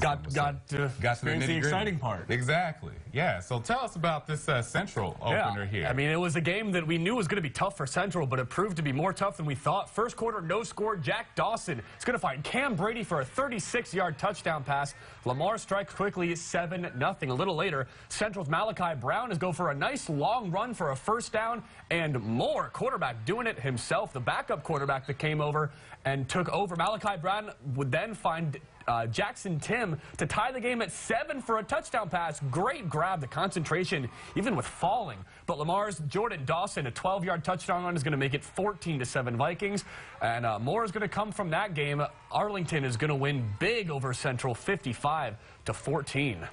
Got- some would got to experience the exciting part. Exactly. Yeah. So tell us about this uh, Central opener here. I mean, it was a game that we knew was going to be tough for Central, but it proved to be more tough than we thought. First quarter, no score. Jack Dawson is going to find Cam Brady for a 36-yard touchdown pass. Lamar strikes quickly 7-0. A little later, Central's Malachi Brown is go for a nice long run for a first down and more. Quarterback doing it himself. The backup quarterback that came over and took over. Malachi Brown would then find uh, Jackson Tim to tie the game at seven for a touchdown pass. Great grab, the concentration, even with falling. But Lamar's Jordan Dawson, a 12-yard touchdown run, is going to make it 14 to seven Vikings. And uh, more is going to come from that game. Arlington is going to win big over Central, 55 to 14.